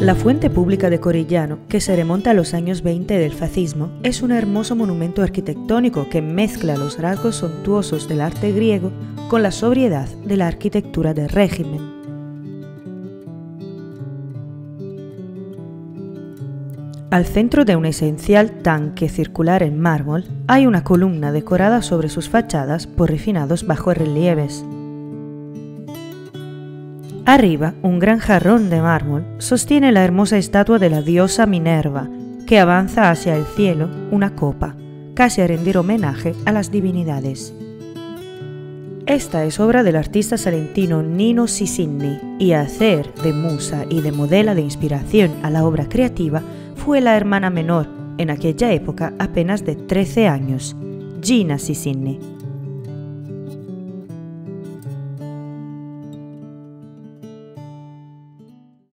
La fuente pública de Corillano, que se remonta a los años 20 del fascismo, es un hermoso monumento arquitectónico que mezcla los rasgos suntuosos del arte griego con la sobriedad de la arquitectura del régimen. Al centro de un esencial tanque circular en mármol hay una columna decorada sobre sus fachadas por refinados bajorrelieves. Arriba, un gran jarrón de mármol sostiene la hermosa estatua de la diosa Minerva, que avanza hacia el cielo una copa, casi a rendir homenaje a las divinidades. Esta es obra del artista salentino Nino Sisinni y hacer de musa y de modela de inspiración a la obra creativa fue la hermana menor, en aquella época apenas de 13 años, Gina Sisinni.